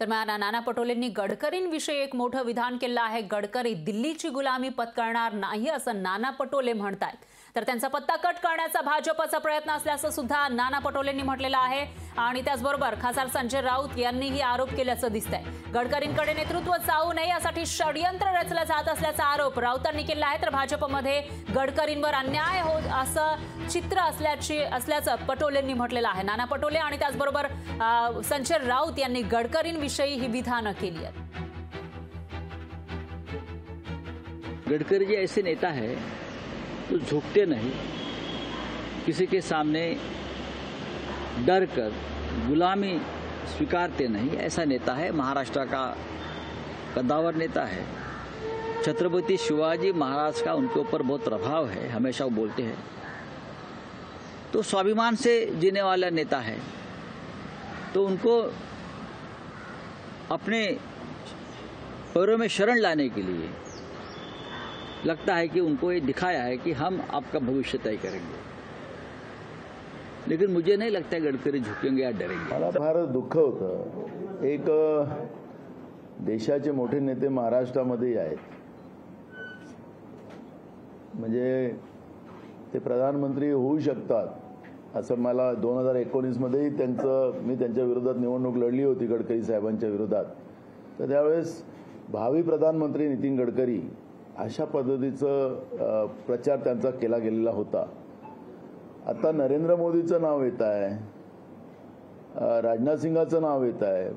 दरम्यान नाना पटोलेंनी गडकरींविषयी एक मोठं विधान केलं आहे. गडकरी दिल्लीची गुलामी पत्करणार नाही असं नाना पटोले म्हणतायत. तर त्यांचा पत्ता कट करण्याचा भाजपचा प्रयत्न असल्याचं सुद्धा नाना पटोलेंनी म्हटलेलं आहे. आणि त्याचबरोबर खासदार संजय राऊत यांनीही आरोप केल्याचं दिसतंय. गडकरींकडे नेतृत्व जाऊ नये यासाठी षडयंत्र रचलं जात असल्याचा आरोप राऊतांनी केला आहे. तर भाजपमध्ये गडकरींवर अन्याय होत असं चित्र असल्याची असल्याचं पटोलेंनी म्हटलेलं आहे. नाना पटोले आणि त्याचबरोबर संजय राऊत यांनी गडकरींविषयी ही विधानं केली गडकरी जी ऐसे नेता है जो झुकते नहीं। किसी के सामने डर कर गुलामी स्वीकारते नहीं। ऐसा नेता है, महाराष्ट्र का कद्दावर नेता है। छत्रपति शिवाजी महाराज का उनके ऊपर बहुत प्रभाव है, हमेशा वो बोलते हैं। तो स्वाभिमान से जीने वाला नेता है। तो उनको अपने पैरों में शरण लाने के लिए लगता है कि उनको ये दिखाया है कि हम आपका भविष्य तय करेंगे। लेकिन मुझे नहीं लगता गडकरी झुकेंगे या डरेंगे। मला फार दुःख होतं. एक देशाचे मोठे नेते महाराष्ट्रामध्येही आहेत. म्हणजे ते प्रधानमंत्री होऊ शकतात. असं मला दोन हजार एकोणीसमध्येही त्यांचं मी त्यांच्या विरोधात निवडणूक लढली होती गडकरी साहेबांच्या विरोधात. तर त्यावेळेस भावी प्रधानमंत्री नितीन गडकरी अशा पद्धतीचं प्रचार त्यांचा केला गेलेला होता. आता नरेंद्र मोदीचं नाव येत आहे राजनाथ सिंगाचं नाव येत आहे.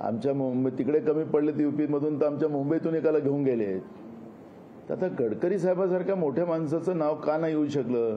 आमच्या मुंबई तिकडे कमी पडले युपी मधून तर आमच्या मुंबईतून एकाला घेऊन गेले तर आता गडकरी साहेबासारख्या मोठ्या माणसाचं नाव का नाही येऊ शकलं?